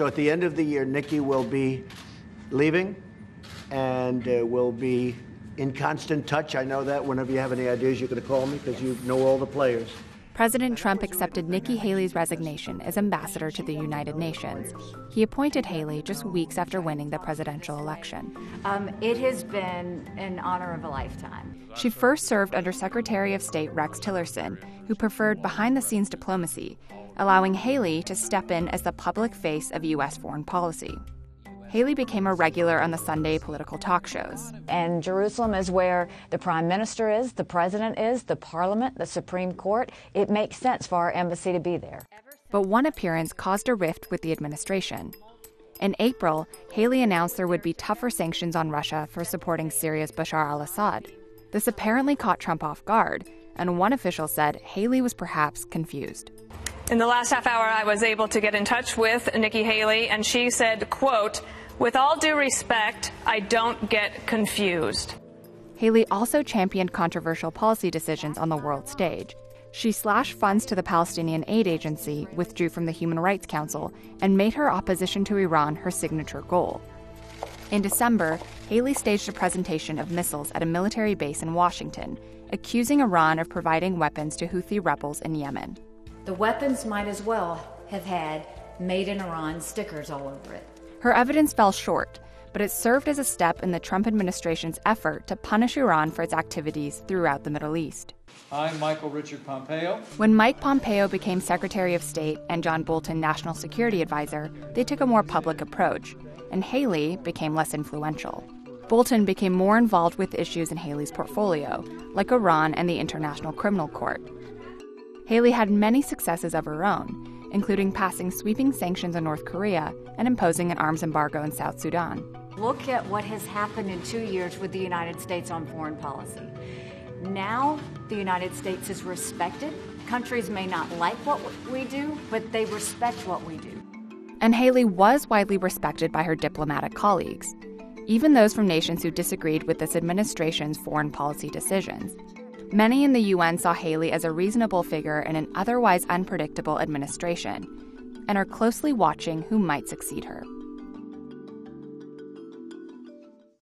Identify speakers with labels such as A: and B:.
A: So at the end of the year, Nikki will be leaving and uh, will be in constant touch. I know that. Whenever you have any ideas, you're going to call me because you know all the players.
B: President Trump accepted Nikki Haley's resignation as ambassador to the United Nations. He appointed Haley just weeks after winning the presidential election.
C: Um, it has been an honor of a lifetime.
B: She first served under Secretary of State Rex Tillerson, who preferred behind the scenes diplomacy, allowing Haley to step in as the public face of U.S. foreign policy. Haley became a regular on the Sunday political talk shows.
C: And Jerusalem is where the prime minister is, the president is, the parliament, the Supreme Court. It makes sense for our embassy to be there.
B: But one appearance caused a rift with the administration. In April, Haley announced there would be tougher sanctions on Russia for supporting Syria's Bashar al Assad. This apparently caught Trump off guard, and one official said Haley was perhaps confused.
D: In the last half hour, I was able to get in touch with Nikki Haley, and she said, quote, with all due respect, I don't get confused.
B: Haley also championed controversial policy decisions on the world stage. She slashed funds to the Palestinian Aid Agency, withdrew from the Human Rights Council, and made her opposition to Iran her signature goal. In December, Haley staged a presentation of missiles at a military base in Washington, accusing Iran of providing weapons to Houthi rebels in Yemen.
C: The weapons might as well have had Made in Iran stickers all over it.
B: Her evidence fell short, but it served as a step in the Trump administration's effort to punish Iran for its activities throughout the Middle East.
E: I'm Michael Richard Pompeo.
B: When Mike Pompeo became Secretary of State and John Bolton National Security Advisor, they took a more public approach, and Haley became less influential. Bolton became more involved with issues in Haley's portfolio, like Iran and the International Criminal Court. Haley had many successes of her own, including passing sweeping sanctions on North Korea and imposing an arms embargo in South Sudan.
C: Look at what has happened in two years with the United States on foreign policy. Now, the United States is respected. Countries may not like what we do, but they respect what we do.
B: And Haley was widely respected by her diplomatic colleagues, even those from nations who disagreed with this administration's foreign policy decisions. Many in the UN saw Haley as a reasonable figure in an otherwise unpredictable administration and are closely watching who might succeed her.